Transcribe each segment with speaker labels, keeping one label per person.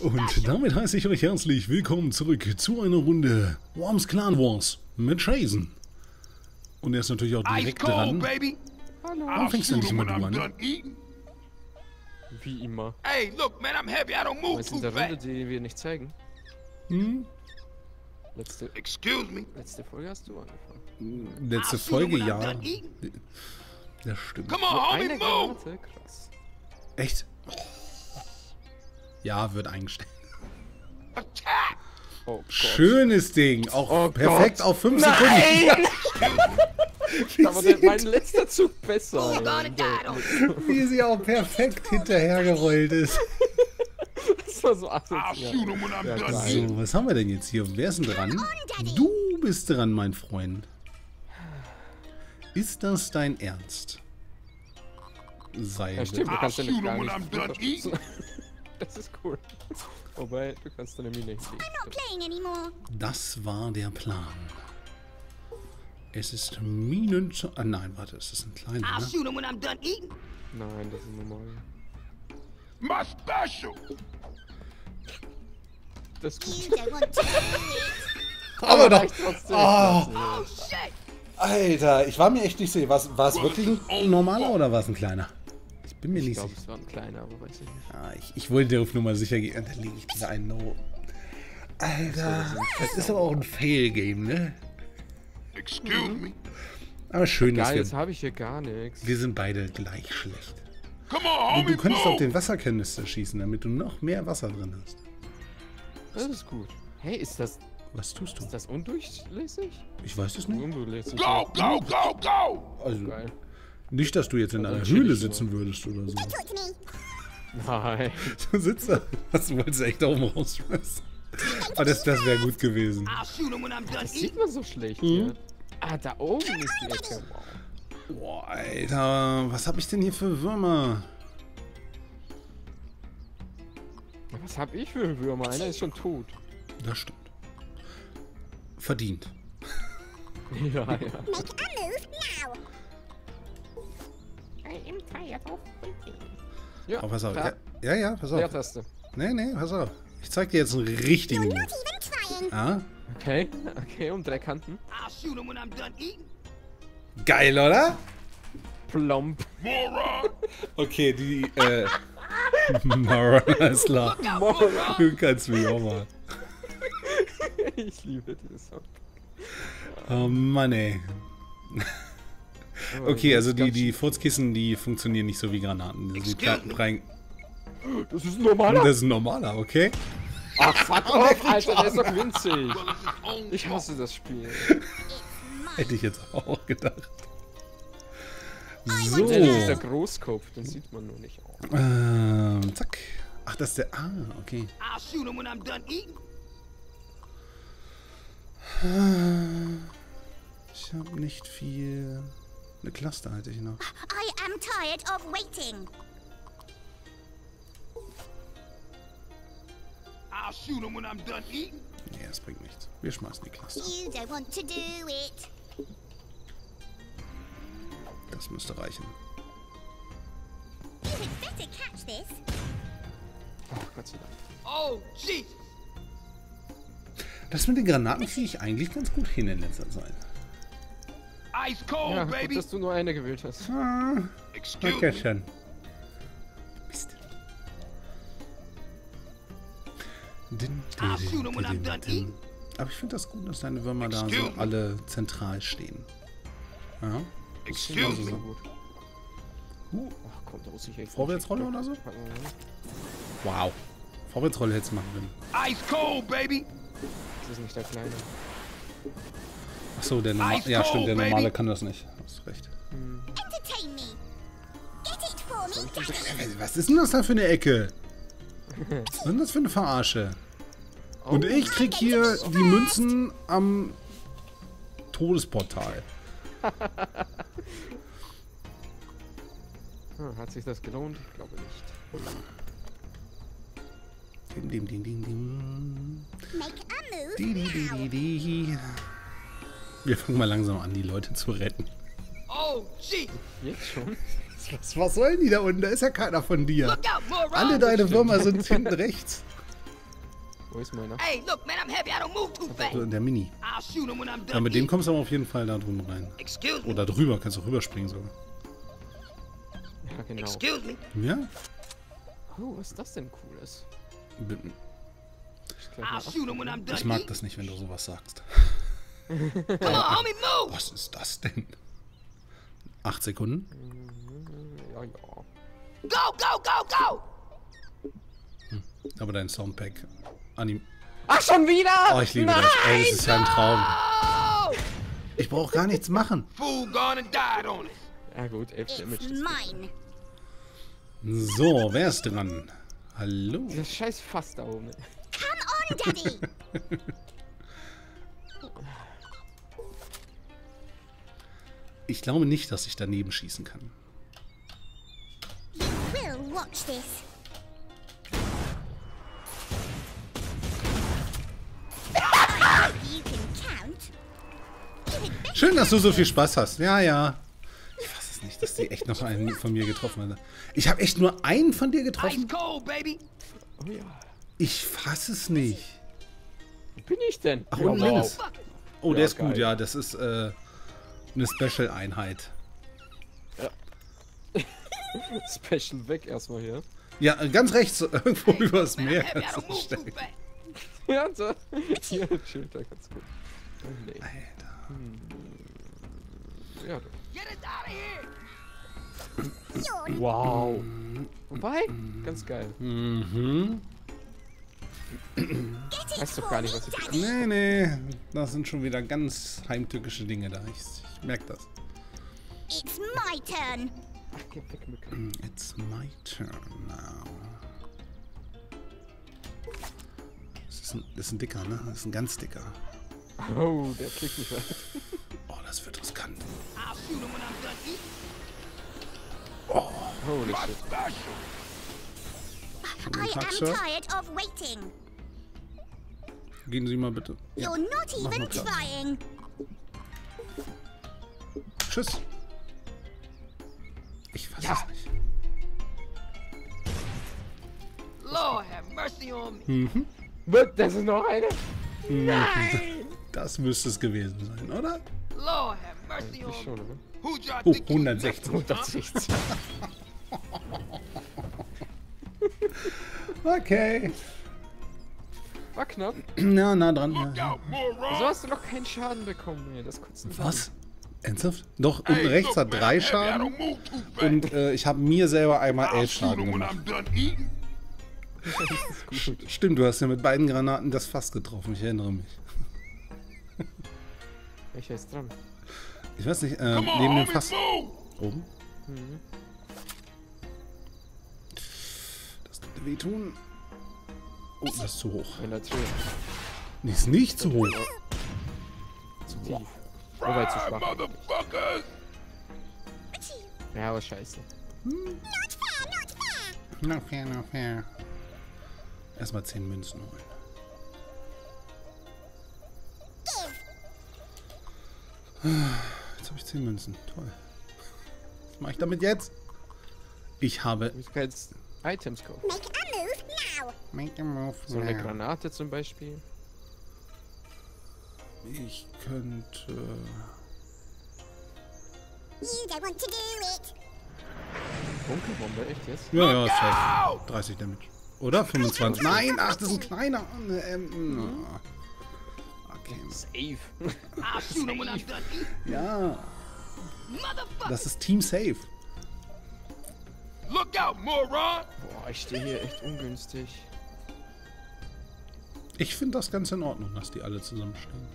Speaker 1: Und damit heiße ich euch herzlich willkommen zurück zu einer Runde Worms Clan Wars mit Chasen. Und er ist natürlich auch direkt
Speaker 2: cold,
Speaker 1: dran.
Speaker 2: baby.
Speaker 1: Warum
Speaker 2: I'll
Speaker 1: fängst du nicht immer du
Speaker 2: I'm
Speaker 1: an?
Speaker 3: Wie immer.
Speaker 2: Hey, look, man, I'm heavy. I don't move
Speaker 3: in
Speaker 2: too
Speaker 3: der Runde,
Speaker 2: fast.
Speaker 3: die wir nicht zeigen.
Speaker 1: Hm?
Speaker 3: Letzte,
Speaker 2: Excuse me.
Speaker 3: letzte Folge hast du angefangen.
Speaker 1: Letzte
Speaker 2: shoot 'em
Speaker 1: Folge, ja. Das stimmt.
Speaker 2: Come on, homie, move.
Speaker 3: Krass.
Speaker 1: Echt? Ja, wird eingestellt.
Speaker 3: Oh.
Speaker 1: Schönes Ding. Auch
Speaker 3: Oh
Speaker 1: perfekt
Speaker 3: Gott.
Speaker 1: auf 5 Sekunden.
Speaker 3: Da war der, mein letzter Zug besser.
Speaker 2: Oh, don't
Speaker 1: Wie sie auch perfekt hinterhergerollt ist.
Speaker 3: Das war so asozial. Ja,
Speaker 2: eating.
Speaker 1: So, was haben wir denn jetzt hier? Wer ist denn dran? Du bist dran, mein Freund. Ist das dein Ernst? Sei
Speaker 3: Ja, stimmt, du kannst ja
Speaker 2: shoot
Speaker 3: nicht gar nicht. Das ist cool. Wobei, du kannst deine Mine nicht sehen.
Speaker 4: not playing anymore.
Speaker 1: Das war der Plan. Es ist Minen... Ah, nein, warte, es ist ein kleiner,
Speaker 2: I'll
Speaker 1: ne?
Speaker 2: shoot 'em when I'm done eating.
Speaker 3: Nein, das ist normal.
Speaker 2: My special.
Speaker 3: Das ist gut.
Speaker 1: Aber doch...
Speaker 3: Trotzdem.
Speaker 2: Oh, shit.
Speaker 1: Alter, ich war mir echt nicht sicher. War es wirklich ein normaler oder war es ein kleiner? Ich bin mir
Speaker 3: Ich
Speaker 1: nicht
Speaker 3: glaube,
Speaker 1: sicher.
Speaker 3: es war ein kleiner, aber weiß ich nicht.
Speaker 1: Ah, ich, ich wollte auf Nummer sicher gehen. Dann lege ich diese einen No. Alter, das ist aber auch ein Fail-Game, ne?
Speaker 2: Excuse me.
Speaker 1: Aber schön, dass
Speaker 3: Geil, jetzt
Speaker 1: wir...
Speaker 3: habe ich hier gar nichts.
Speaker 1: Wir sind beide gleich schlecht.
Speaker 2: Come on,
Speaker 1: Du, du könntest auf den Wasserkanister schießen, damit du noch mehr Wasser drin hast.
Speaker 3: Das ist gut. Hey, ist das,
Speaker 1: Was tust du?
Speaker 3: ist das undurchlässig?
Speaker 1: Ich weiß es nicht.
Speaker 3: Undurchlässig.
Speaker 2: Go, go, go, go.
Speaker 1: Also,
Speaker 3: Geil.
Speaker 1: Nicht, dass du jetzt in
Speaker 3: Also
Speaker 1: einer Höhle sitzen würdest oder so.
Speaker 3: Nein.
Speaker 1: Du sitzt da. Du wolltest echt da oben rausschmeißen. Aber das, das wäre gut gewesen.
Speaker 3: Das sieht man so schlecht
Speaker 1: Mhm.
Speaker 3: hier. Ah, da oben ist die Ecke. Wow.
Speaker 1: Boah, Alter, was habe ich denn hier für Würmer?
Speaker 3: Was hab ich für Würmer? Einer ist schon tot.
Speaker 1: Das stimmt. Verdient.
Speaker 3: Ja, ja.
Speaker 4: Make a move now.
Speaker 3: Ja,
Speaker 1: Aber pass auf. Ja, ja, ja, pass auf.
Speaker 3: Leertaste.
Speaker 1: Nee, nee, pass auf. Ich zeig dir jetzt einen richtigen Move. Ja?
Speaker 3: Okay, okay, um drei Kanten.
Speaker 2: I'll shoot 'em when I'm done eating.
Speaker 1: Geil, oder?
Speaker 3: Plomb.
Speaker 2: Moron.
Speaker 1: Okay, die, äh. Mara ist klar.
Speaker 2: Moron.
Speaker 1: Du kannst mich auch mal.
Speaker 3: ich liebe dieses Song.
Speaker 1: Oh Mann, ey. Okay, also die, die Furzkissen, die funktionieren nicht so wie Granaten. Die Platten rein.
Speaker 3: Das ist ein normaler.
Speaker 1: Das ist ein normaler, okay?
Speaker 3: Ach, fuck off, Alter, der ist doch winzig. Ich hasse das Spiel.
Speaker 1: Hätte ich jetzt auch gedacht.
Speaker 3: Ja, das ist der
Speaker 1: So.
Speaker 3: Großkopf, den sieht man nur nicht. Oh.
Speaker 1: Ähm, zack. Ach, das ist der. Ah, okay. Ich habe nicht viel. Eine Cluster hatte ich noch.
Speaker 4: I am tired of waiting.
Speaker 2: I'll shoot 'em when I'm done eating.
Speaker 1: Nee, das bringt nichts. Wir schmeißen die Cluster.
Speaker 4: You don't want to do it.
Speaker 1: Das müsste reichen.
Speaker 4: You had better catch this.
Speaker 3: Ach, Gott sei Dank.
Speaker 2: Oh, Jesus.
Speaker 1: Das mit den Granaten kriege ich eigentlich ganz gut hin in letzter Zeit.
Speaker 2: Ice cold,
Speaker 3: Ja,
Speaker 2: baby.
Speaker 3: gut, dass du nur eine gewählt hast.
Speaker 1: Ah,
Speaker 2: me.
Speaker 1: schön. Mist. Din,
Speaker 2: I'm done eating.
Speaker 1: Aber ich finde das gut, dass deine Würmer da so
Speaker 2: me.
Speaker 1: alle zentral stehen. Ja.
Speaker 2: Excuse
Speaker 3: Also
Speaker 2: me.
Speaker 3: so.
Speaker 1: Uh,
Speaker 3: Ach komm, da muss ich echt.
Speaker 1: Vorwärtsrolle oder so? wow. Vorwärtsrolle hättest du machen können.
Speaker 2: Ice cold, baby.
Speaker 3: Das ist nicht der Kleine.
Speaker 1: Achso, der Norma
Speaker 2: Ice
Speaker 1: Ja, stimmt, der normale kann das nicht. Hast recht.
Speaker 4: Daddy.
Speaker 1: Was ist denn das da für eine Ecke? Was ist denn das für eine Verarsche? Und ich krieg hier die Münzen am Todesportal.
Speaker 3: Hm, hat sich das gelohnt? Ich glaube nicht.
Speaker 1: Dim, dim, dim, dim, dim.
Speaker 4: Make a move
Speaker 1: Di, di, di,
Speaker 4: now.
Speaker 1: di, di. Wir fangen mal langsam an, die Leute zu retten.
Speaker 2: Oh, Jesus.
Speaker 3: Jetzt schon?
Speaker 1: Was, was sollen die da unten? Da ist ja keiner von dir.
Speaker 2: Out.
Speaker 1: Alle deine Würmer sind hinten rechts.
Speaker 3: Wo ist meiner?
Speaker 2: Hey, look, man, I'm happy I don't move too fast.
Speaker 1: Der Mini. Ja, mit dem kommst du aber auf jeden Fall da drum rein.
Speaker 2: Excuse me.
Speaker 1: Oder drüber, kannst du rüberspringen sogar.
Speaker 3: Ja, genau.
Speaker 2: Excuse me.
Speaker 1: Ja?
Speaker 3: Oh, was ist das denn Cooles? Ich.
Speaker 1: Ich mag das nicht, wenn du sowas sagst. Was ist das denn? Acht Sekunden?
Speaker 3: Ja, ja.
Speaker 2: Go, go, go, go.
Speaker 1: Aber dein Soundpack. Anim
Speaker 3: Ach, schon wieder!
Speaker 1: oh, ich liebe das. Ey, das ist ja ein Traum. Ich brauche gar nichts machen.
Speaker 3: Ja gut, 11 Damage.
Speaker 4: It's
Speaker 3: Das
Speaker 4: mine.
Speaker 1: So, wer ist dran? Hallo?
Speaker 3: Dieses scheiß Fass da oben.
Speaker 4: Come on, Daddy.
Speaker 1: Ich glaube nicht, dass ich daneben schießen kann. Schön, dass du so viel Spaß hast. Ja, ja. Ich fasse es nicht, dass die echt noch einen von mir getroffen hat. Ich habe echt nur einen von dir getroffen?
Speaker 3: Oh.
Speaker 1: Ich fasse es nicht.
Speaker 3: Wo bin ich denn?
Speaker 1: Ach, unten links. Oh, der ist gut, ja. Das ist äh, eine Special-Einheit.
Speaker 3: Special weg erstmal hier.
Speaker 1: Ja, ganz rechts, irgendwo übers Meer.
Speaker 3: Ja, so. Hier chillt er ganz gut. Oh nee. Ja,
Speaker 2: out of here.
Speaker 4: You're
Speaker 3: Wow. Wobei, ganz geil.
Speaker 1: Mhm.
Speaker 4: get it
Speaker 3: Weiß doch gar nicht, was ich-.
Speaker 1: Nee, nee. Das sind schon wieder ganz heimtückische Dinge da. Ich, ich merke das.
Speaker 4: It's my turn.
Speaker 3: Ach, geh weg, Mücke.
Speaker 1: It's my turn now. Das ist ein, das ist ein dicker, ne? Das ist ein ganz dicker.
Speaker 3: Oh, der klickt mich weg.
Speaker 1: Oh, das wird riskant.
Speaker 2: Eating.
Speaker 3: Holy shit.
Speaker 4: I am tired of waiting.
Speaker 1: Gehen Sie mal bitte. Ja.
Speaker 4: You're not even trying.
Speaker 1: Tschüss. Ich fasse
Speaker 3: Ja.
Speaker 1: es nicht.
Speaker 2: Lord have mercy on me.
Speaker 3: Wird, das ist noch eine? Nein!
Speaker 1: Das müsste es gewesen sein, oder?
Speaker 2: Lord have mercy
Speaker 3: Ich
Speaker 2: on
Speaker 3: schon,
Speaker 2: y'all
Speaker 1: Oh,
Speaker 2: think you
Speaker 1: 160.
Speaker 3: 160.
Speaker 1: Okay.
Speaker 3: War knapp.
Speaker 1: Ja, nah dran. Ja?
Speaker 3: So hast du noch keinen Schaden bekommen, ey. Das kotzt mich
Speaker 1: Was? Ernsthaft? Doch, unten rechts hat drei Schaden. Und äh, ich habe mir selber einmal elf Schaden gemacht. Stimmt, du hast ja mit beiden Granaten das Fass getroffen. Ich erinnere mich.
Speaker 3: Welcher ist dran?
Speaker 1: Ich weiß nicht, äh, neben dem Fass oben. Das könnte wehtun. Oh, das ist zu hoch. Nee, ist nicht zu hoch.
Speaker 3: Zu tief. Wobei zu
Speaker 2: Fry,
Speaker 3: schwach. Ja, aber scheiße.
Speaker 4: Not fair, not fair.
Speaker 1: Erstmal 10 Münzen holen. Jetzt habe ich 10 Münzen. Toll. Was mache ich damit jetzt? Ich habe.
Speaker 3: Ich kann jetzt Items kaufen.
Speaker 4: Make a move now.
Speaker 1: Make a move.
Speaker 3: So eine
Speaker 1: now.
Speaker 3: Granate zum Beispiel.
Speaker 1: Ich könnte.
Speaker 3: Bunkerbombe, echt jetzt?
Speaker 1: Ja, ja, ist safe. 30 Damage. Oder? 25. Nein, ach, das ist ein kleiner. Ähm, na. Okay.
Speaker 3: Safe.
Speaker 2: Done eating.
Speaker 1: Ja, das ist Team Safe.
Speaker 2: Look out, moron.
Speaker 3: Boah, ich stehe hier echt ungünstig.
Speaker 1: Ich finde das ganz in Ordnung, dass die alle zusammenstehen.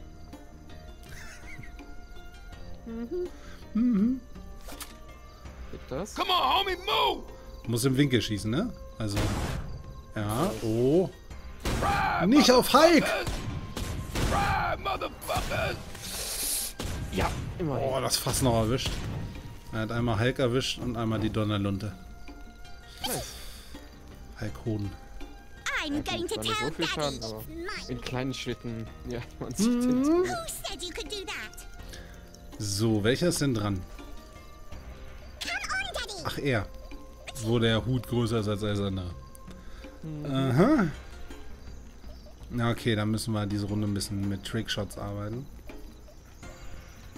Speaker 3: Geht das?
Speaker 2: Come on, homie, move.
Speaker 1: Muss im Winkel schießen, ne? Also. Ja, oh.
Speaker 2: Fry,
Speaker 1: Nicht auf Hulk!
Speaker 2: fry.
Speaker 3: Ja, immerhin.
Speaker 1: Oh, das Fass noch erwischt. Er hat einmal Hulk erwischt und einmal die Donnerlunte.
Speaker 3: Nice.
Speaker 1: Hulk Hoden.
Speaker 4: I'm going to tell
Speaker 3: so viel
Speaker 4: Daddy
Speaker 3: Schaden, aber in kleinen Schritten. Ja, man sieht
Speaker 1: Mhm.
Speaker 3: den.
Speaker 1: So, welcher ist denn dran?
Speaker 4: Come on, Daddy.
Speaker 1: Ach, er. Wo der Hut größer ist als alles andere. Aha. Na okay, dann müssen wir diese Runde ein bisschen mit Trickshots arbeiten.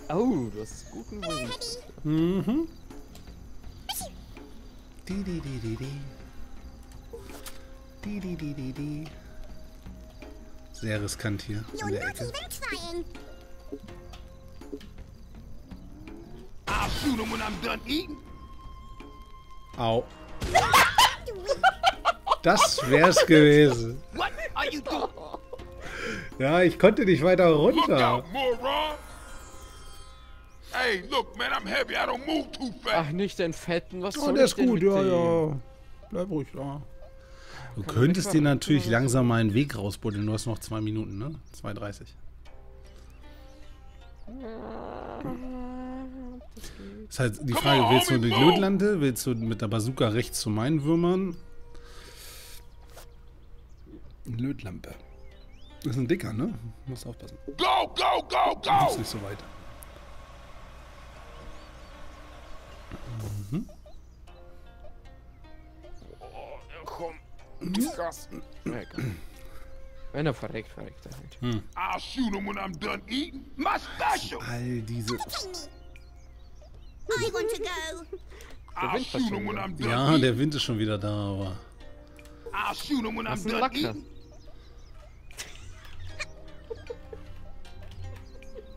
Speaker 3: Oh, du hast guten Wing.
Speaker 1: Mhm. Die, die, die, die, die. Die, die, die, die, die. Sehr riskant hier in der Ecke.
Speaker 2: I'll shoot him when I'm done eating.
Speaker 1: Au. Das wär's gewesen.
Speaker 2: What are you doing?
Speaker 1: Ja, ich konnte nicht weiter runter.
Speaker 2: out, moron! Hey, look, man, I'm heavy. I don't move too
Speaker 3: Ach, nicht den Fetten, was
Speaker 1: Oh,
Speaker 3: soll
Speaker 1: der ist gut, ja, ja. Bleib ruhig da. Du
Speaker 3: man
Speaker 1: könntest dir
Speaker 3: machen,
Speaker 1: natürlich
Speaker 3: kann man
Speaker 1: langsam mal einen Weg rausbuddeln. Du hast noch zwei Minuten, ne? 2,30. Das heißt, die Frage, willst du die Lötlande? Willst du mit der Bazooka rechts zu meinen Würmern? Lötlampe. Das ist ein dicker, ne? Musst aufpassen.
Speaker 2: Go, go, go,
Speaker 1: Du bist
Speaker 2: go!
Speaker 1: nicht so weit.
Speaker 3: Komm, gib Gas. Ja, egal. Wenn er verreckt, verreckt er halt.
Speaker 2: I'll shoot him when I'm done eating. My special!
Speaker 1: All diese.
Speaker 4: I want to go.
Speaker 2: I'll
Speaker 3: Wind
Speaker 2: shoot him when
Speaker 3: passiert.
Speaker 2: I'm done
Speaker 1: Ja, der Wind ist schon wieder da, aber.
Speaker 2: I'll shoot him when
Speaker 3: Das
Speaker 2: I'm
Speaker 3: ist ein.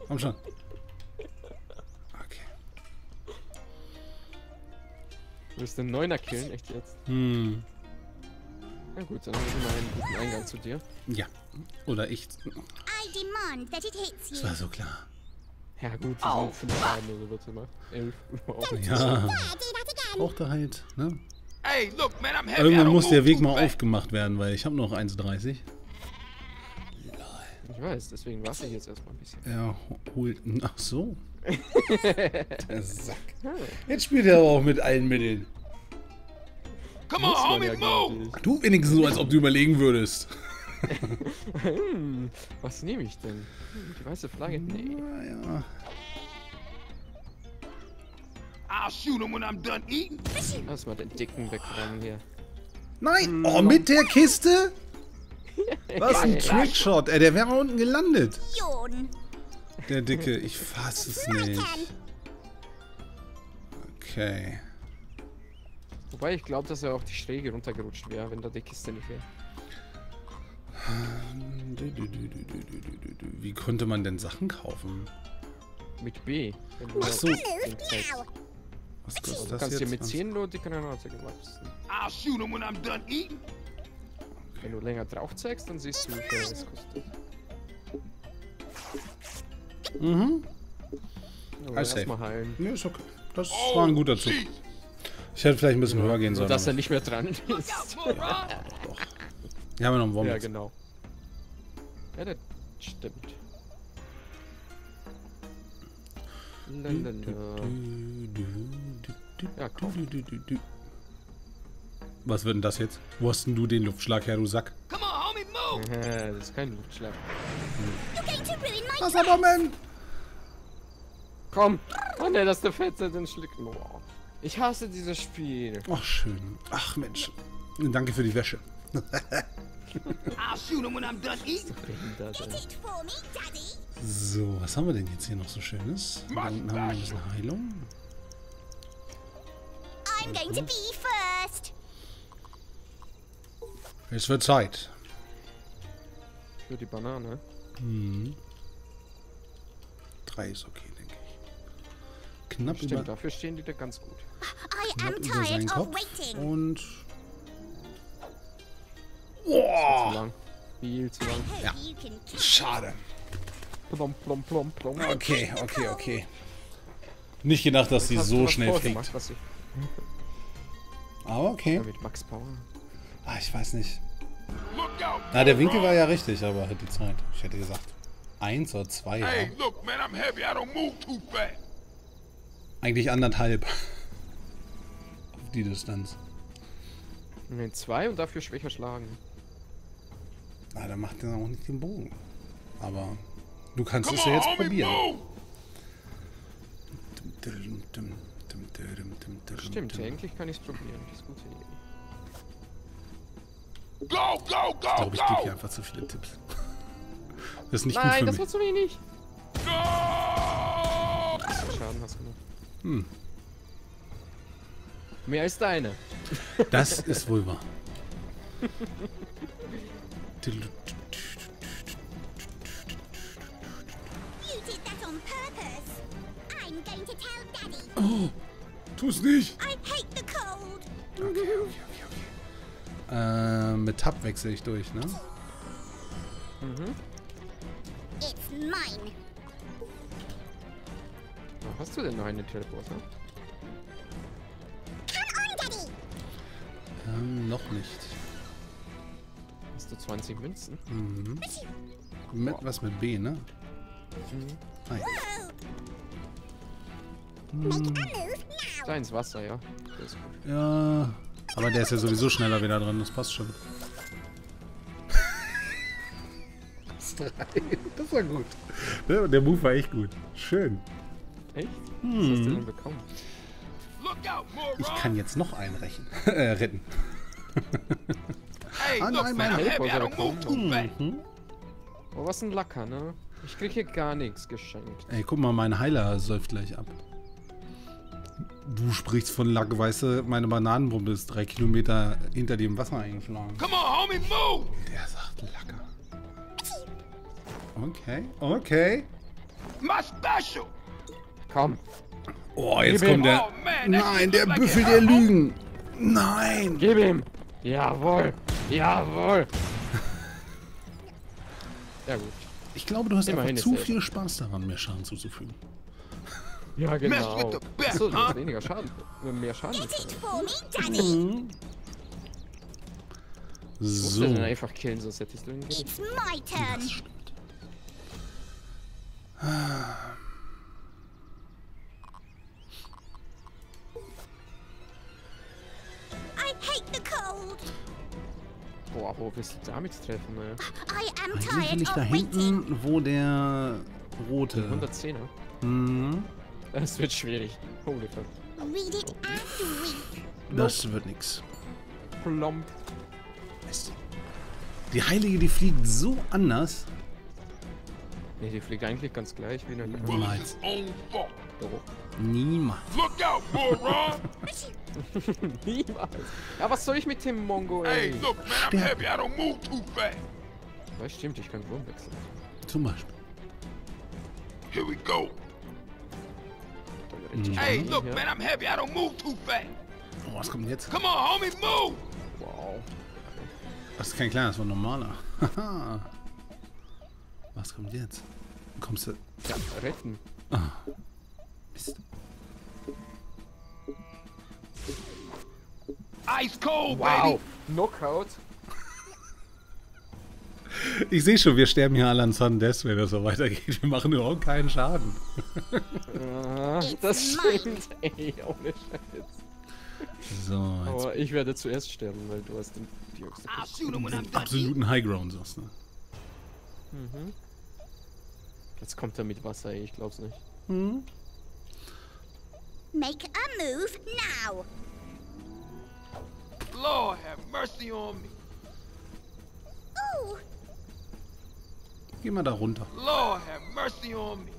Speaker 1: Komm schon. Okay.
Speaker 3: Du willst den Neuner killen, echt jetzt?
Speaker 1: Hm.
Speaker 3: Na gut, dann habe ich immer einen guten Eingang zu dir.
Speaker 1: Ja. Oder ich. Das war so klar.
Speaker 3: Ja gut, wir sind fünf Arme, so wird's immer. Elf.
Speaker 1: Ja. Braucht er halt, ne?
Speaker 2: Hey, look, man, I'm heavy. I
Speaker 1: Irgendwann muss der Weg mal aufgemacht werden, weil ich habe noch 1,30.
Speaker 3: Ich weiß, deswegen warte ich jetzt erstmal ein bisschen.
Speaker 1: Er holt. Ach so. Der Sack. Jetzt spielt er aber auch mit allen Mitteln.
Speaker 2: Come on, homie,
Speaker 3: ja,
Speaker 2: move!
Speaker 1: Du wenigstens so, als ob du überlegen würdest.
Speaker 3: Hm, was nehme ich denn? Hm, Die weiße Flagge? Nee.
Speaker 1: Naja.
Speaker 2: I'll shoot him when I'm done eating.
Speaker 3: Lass mal den Dicken wegrennen hier.
Speaker 1: Nein! Oh, mit der Kiste? Was ein Trickshot. Ey, der wäre unten gelandet. Der Dicke. Ich fass es nicht. Okay.
Speaker 3: Wobei ich glaube, dass er auf die Schräge runtergerutscht wäre, wenn da die Kiste nicht wäre.
Speaker 1: Wie konnte man denn Sachen kaufen?
Speaker 3: Mit B.
Speaker 1: Ach
Speaker 3: das
Speaker 1: so. Was
Speaker 3: Du
Speaker 1: kostet das
Speaker 3: kannst dir
Speaker 1: jetzt?
Speaker 3: mit 10 nur die Granate gewachsen.
Speaker 2: I'll shoot him when I'm done eating.
Speaker 3: Wenn du länger drauf zeigst, dann siehst du, wie viel es kostet.
Speaker 1: Mhm.
Speaker 3: Aber
Speaker 1: Alles
Speaker 3: erstmal heilen.
Speaker 1: Ja, ist okay. Das
Speaker 2: Oh,
Speaker 1: war ein guter Zug. Ich hätte vielleicht ein bisschen höher gehen
Speaker 3: So,
Speaker 1: sollen.
Speaker 3: dass er nicht mehr dran ist.
Speaker 1: Wir haben ja noch einen
Speaker 3: ja,
Speaker 1: Wombat.
Speaker 3: genau. Ja, das stimmt. Lalala. Ja, komm.
Speaker 1: Was wird denn das jetzt? Wo hast denn du den Luftschlag her, du Sack?
Speaker 2: Come on, homie, move!
Speaker 3: das ist kein Luftschlag.
Speaker 4: You're going to ruin my
Speaker 1: Was aber, man?
Speaker 3: Komm! Oh ne, das ist der Fette, den. Boah. Ich hasse dieses Spiel.
Speaker 1: Ach, schön. Ach, Mensch. Danke für die Wäsche. So, was haben wir denn jetzt hier noch so Schönes? Da unten haben wir ein bisschen Heilung.
Speaker 4: I'm going to be first.
Speaker 1: Es wird Zeit.
Speaker 3: Für die Banane.
Speaker 1: Drei ist okay, denke ich. Knapp
Speaker 3: Stimmt,
Speaker 1: über,
Speaker 3: dafür stehen die da ganz gut.
Speaker 4: I
Speaker 1: knapp
Speaker 4: am
Speaker 1: über seinen
Speaker 4: tired of
Speaker 1: Kopf.
Speaker 4: waiting.
Speaker 1: Und...
Speaker 3: Zu
Speaker 1: Boah!
Speaker 3: lang. Viel zu lang.
Speaker 1: Ja. Schade.
Speaker 3: Plom, plom, plom, plom.
Speaker 1: Okay, okay, okay. Nicht gedacht, dass sie so schnell fliegt. Aber okay.
Speaker 3: ja, mit Max Power.
Speaker 1: Ah, ich weiß nicht.
Speaker 2: Look out!
Speaker 1: Na, der Winkel war ja richtig, aber halt die Zeit. Ich hätte gesagt, eins oder zwei.
Speaker 2: Hey,
Speaker 1: Ja.
Speaker 2: look, man, I'm heavy. I don't move too fast.
Speaker 1: Eigentlich anderthalb. Auf die Distanz.
Speaker 3: Ne, zwei und dafür schwächer schlagen.
Speaker 1: Na, dann macht er auch nicht den Bogen. Aber du kannst
Speaker 2: Come
Speaker 1: es ja jetzt probieren.
Speaker 3: Stimmt, eigentlich kann ich es probieren. Das ist eine gute Idee.
Speaker 2: Go, go,
Speaker 1: Ich
Speaker 2: go,
Speaker 1: glaube, ich gebe hier
Speaker 2: go!
Speaker 1: einfach zu viele Tipps. Das ist nicht
Speaker 3: Nein,
Speaker 1: gut
Speaker 3: das
Speaker 1: für
Speaker 3: war
Speaker 1: mich.
Speaker 3: zu wenig. Für Schaden hast du gemacht?
Speaker 1: Hm.
Speaker 3: Mehr als deine.
Speaker 1: Das ist wohl wahr.
Speaker 4: You did that on purpose. I'm going to tell Daddy.
Speaker 1: Tu's nicht!
Speaker 4: I hate the cold.
Speaker 1: Äh, mit Tab wechsle ich durch, ne?
Speaker 4: It's mine.
Speaker 3: Oh, hast du denn noch einen Teleporter?
Speaker 4: Come on, Daddy.
Speaker 1: Ähm, noch nicht.
Speaker 3: Du 20 Münzen?
Speaker 1: Mhm. Mit, was mit B, ne? Ah, ja.
Speaker 3: Da ins Wasser, ja. Das ist gut.
Speaker 1: ja. Aber der ist ja sowieso schneller wieder dran, das passt schon. das. Das war gut. Der, der Move war echt gut. Schön.
Speaker 3: Echt? Was hast du denn bekommen?
Speaker 1: Ich kann jetzt noch einen rächen. äh, retten. Ah, nein, mein
Speaker 3: Helfer
Speaker 2: too
Speaker 1: Mhm.
Speaker 3: Oh, was ein Lacker, ne? Ich krieg hier gar nichts geschenkt.
Speaker 1: Ey, guck mal, mein Heiler säuft gleich ab. Du sprichst von Lack, weißt du, meine Bananenbombe ist drei Kilometer hinter dem Wasser eingeschlagen.
Speaker 2: Come on, homie, move!
Speaker 1: Der sagt Lacker. Okay, okay.
Speaker 2: My special!
Speaker 3: Komm.
Speaker 1: Oh, jetzt
Speaker 3: Gib ihm.
Speaker 1: kommt der.
Speaker 2: Oh, man,
Speaker 1: Nein, der
Speaker 2: like
Speaker 1: Büffel der. Lügen. Nein.
Speaker 3: Gib ihm. Jawohl. Jawohl. Ja gut.
Speaker 1: Ich glaube, du hast
Speaker 3: Immerhin
Speaker 1: einfach zu viel Spaß daran, mir Schaden zuzufügen.
Speaker 3: Ja, genau. Achso, du hast weniger Schaden. Mehr Schaden. Musst
Speaker 1: So.
Speaker 3: du einfach killen, sonst hättest du ihn gekillt.
Speaker 4: It's my turn.
Speaker 1: Das stimmt.
Speaker 3: Boah, wo willst du damit treffen, ne?
Speaker 4: I am
Speaker 1: Eigentlich da
Speaker 4: waiting.
Speaker 1: hinten, wo der rote.
Speaker 3: 110er.
Speaker 1: Mhm.
Speaker 3: Das wird schwierig. Holy fuck.
Speaker 4: Read it and weep.
Speaker 1: Das wird nix.
Speaker 3: Plomb.
Speaker 1: Mist. Die Heilige, die fliegt so anders.
Speaker 3: Ne, die fliegt eigentlich ganz gleich wie eine
Speaker 1: Niemals.
Speaker 3: Oh.
Speaker 1: Niemals.
Speaker 2: Look out, moron!
Speaker 3: Niemals. Ja, was soll ich mit dem Mongo,
Speaker 2: hey,
Speaker 3: ey?
Speaker 2: look, man, I'm
Speaker 1: Stärke.
Speaker 2: heavy. I don't move too fast.
Speaker 3: Ja, stimmt, ich kann Wurm wechseln.
Speaker 1: Zum Beispiel.
Speaker 2: Here we go.
Speaker 3: Richtig
Speaker 2: Hey, look, man, I'm heavy. I don't move too fast.
Speaker 1: Oh, was kommt jetzt?
Speaker 2: Come on, homie, move!
Speaker 3: Wow.
Speaker 1: Das ist kein kleiner, das war ein normaler. Haha. was kommt jetzt? Kommst du.
Speaker 3: Ja, retten.
Speaker 1: Mist.
Speaker 2: Ice cold,
Speaker 3: Wow.
Speaker 2: baby.
Speaker 3: Knockout.
Speaker 1: Ich sehe schon, wir sterben hier alle an Sun Death, wenn das so weitergeht. Wir machen überhaupt keinen Schaden.
Speaker 3: Ah, das stimmt, ey, ohne Scheiß.
Speaker 1: So, jetzt
Speaker 3: Aber ich werde zuerst sterben, weil du hast den,
Speaker 2: eating.
Speaker 1: absoluten Highground, sagst du.
Speaker 3: Jetzt kommt er mit Wasser, ey, ich glaub's nicht.
Speaker 4: Make a move now.
Speaker 2: Lord have mercy on me.
Speaker 4: Ooh,
Speaker 1: Geh mal da runter.
Speaker 2: Lord have mercy on me.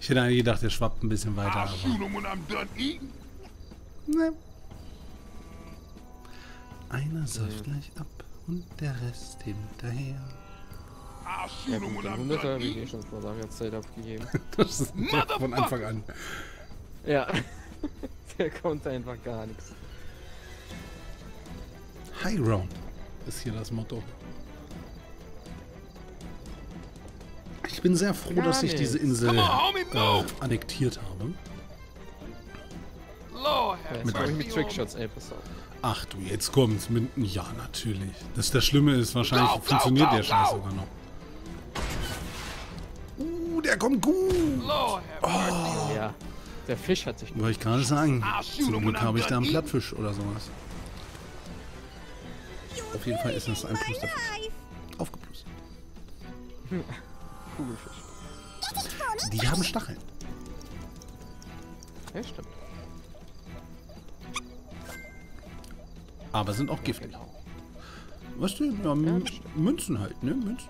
Speaker 1: Ich hätte eigentlich gedacht, der schwappt ein bisschen weiter, aber. Ne. Einer säuft gleich ab und der Rest hinterher.
Speaker 3: Ja gut, Hunderter habe ich eh
Speaker 2: eating.
Speaker 3: schon vor langer Zeit abgegeben.
Speaker 1: Das ist von Anfang an.
Speaker 3: ja. Der konnte einfach gar nichts.
Speaker 1: Highground ist hier das Motto. Ich bin sehr froh,
Speaker 3: Gar
Speaker 1: dass ich diese
Speaker 3: nichts.
Speaker 1: Insel
Speaker 2: on, homie,
Speaker 1: äh, annektiert habe.
Speaker 2: Lord
Speaker 3: Ja, mit. Trickshots, ey, pass auf.
Speaker 1: Ach du, jetzt kommt's mit. Ja, natürlich. Das, das Schlimme ist, wahrscheinlich
Speaker 2: Go, go,
Speaker 1: funktioniert
Speaker 2: go,
Speaker 1: der Scheiß sogar noch. Uh, der kommt gut.
Speaker 2: Lord me.
Speaker 3: Ja, der Fisch hat sich...
Speaker 1: Wollte ich gerade sagen. Zum Glück habe ich da einen. Plattfisch oder sowas. Auf jeden Fall ist das ein
Speaker 4: ruining
Speaker 1: Plus
Speaker 4: my
Speaker 1: dafür.
Speaker 4: life.
Speaker 1: Aufgeplust.
Speaker 3: Kugelfisch.
Speaker 1: Die haben Stacheln.
Speaker 3: Ja, stimmt.
Speaker 1: Aber sind auch giftig.
Speaker 3: Genau.
Speaker 1: Was denn? Ja,
Speaker 3: stimmt.
Speaker 1: Münzen halt, ne? Münzen.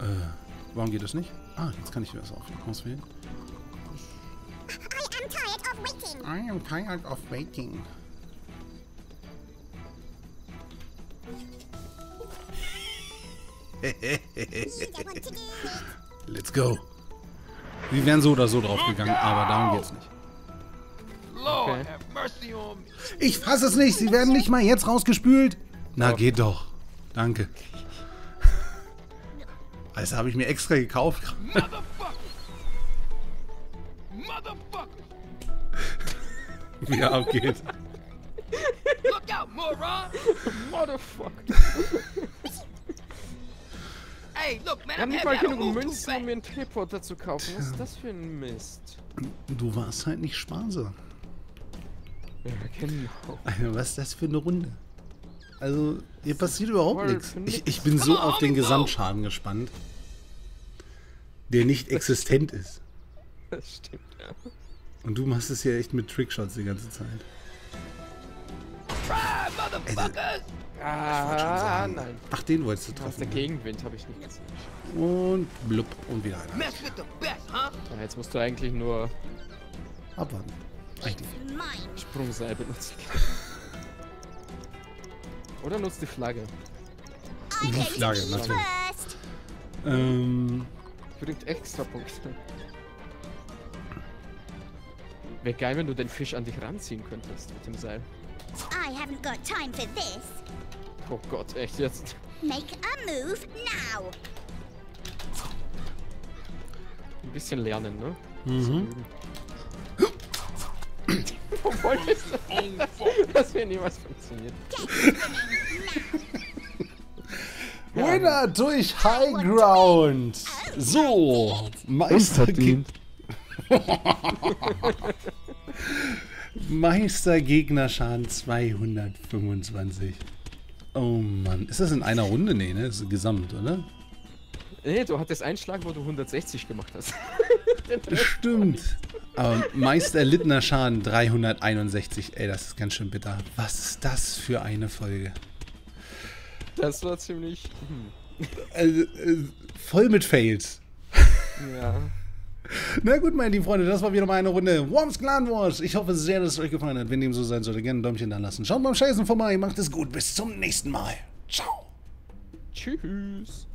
Speaker 1: Äh, warum geht das nicht? Ah, jetzt kann ich das auf auswählen.
Speaker 4: I am tired of waiting.
Speaker 1: Let's go. Wir wären so oder so drauf gegangen, aber darum geht's nicht.
Speaker 3: Okay.
Speaker 1: Ich fasse es nicht. Sie werden nicht mal jetzt rausgespült. Na, geht doch. Danke. Das habe ich mir extra gekauft.
Speaker 2: Motherfucker. Motherfucker.
Speaker 1: Wie er abgeht.
Speaker 2: Look out, moron.
Speaker 3: Motherfucker.
Speaker 2: Hey, look, man,
Speaker 3: Wir haben
Speaker 2: I'm
Speaker 3: nicht mal genug Münzen, um mir einen Teleporter zu kaufen. Was ist das für ein Mist?
Speaker 1: Du warst halt nicht sparsam.
Speaker 3: Ja, genau.
Speaker 1: Alter, was ist das für eine Runde? Also, hier passiert überhaupt nichts. Ich, ich bin so auf den Gesamtschaden gespannt. Der nicht existent ist.
Speaker 3: Das stimmt, ja.
Speaker 1: Und du machst es ja echt mit Trickshots die ganze Zeit.
Speaker 2: Try, motherfuckers.
Speaker 3: Ah, nein.
Speaker 1: Ach, den wolltest du
Speaker 3: Aus der
Speaker 1: treffen.
Speaker 3: Gegenwind habe ich nicht gesehen.
Speaker 1: Und blub und wieder einer.
Speaker 3: Ja, jetzt musst du eigentlich nur
Speaker 1: Abwarten. Eigentlich.
Speaker 3: Sprungseil benutzen. Oder nutzt die Flagge.
Speaker 1: Die Flagge, natürlich. Ähm,
Speaker 3: Bringt extra Punkte. Wäre geil, wenn du den Fisch an dich ranziehen könntest mit dem Seil.
Speaker 4: I haven't got time for this.
Speaker 3: Oh Gott, echt jetzt?
Speaker 4: Make a move now.
Speaker 3: Ein bisschen lernen, ne?
Speaker 1: mhm.
Speaker 3: Obwohl das, das wäre niemals funktioniert.
Speaker 1: Winner durch High Ground. So, Meister, Ge Meister Gegnerschaden 225. Oh Mann. Ist das in einer Runde? Nee, ne? Das ist gesamt, oder?
Speaker 3: Nee, du hattest einen Schlag, wo du 160 gemacht hast.
Speaker 1: Stimmt. Aber Meister erlittener Schaden 361. Ey, das ist ganz schön bitter. Was ist das für eine Folge?
Speaker 3: Das war ziemlich. Hm.
Speaker 1: Also, äh, voll mit Fails.
Speaker 3: Ja.
Speaker 1: Na gut, meine lieben Freunde, das war wieder mal eine Runde Worms Clan Wars. Ich hoffe sehr, dass es euch gefallen hat. Wenn dem so sein sollte, gerne ein Däumchen da lassen. Schaut beim Scheißen vorbei. Macht es gut. Bis zum nächsten Mal. Ciao.
Speaker 3: Tschüss.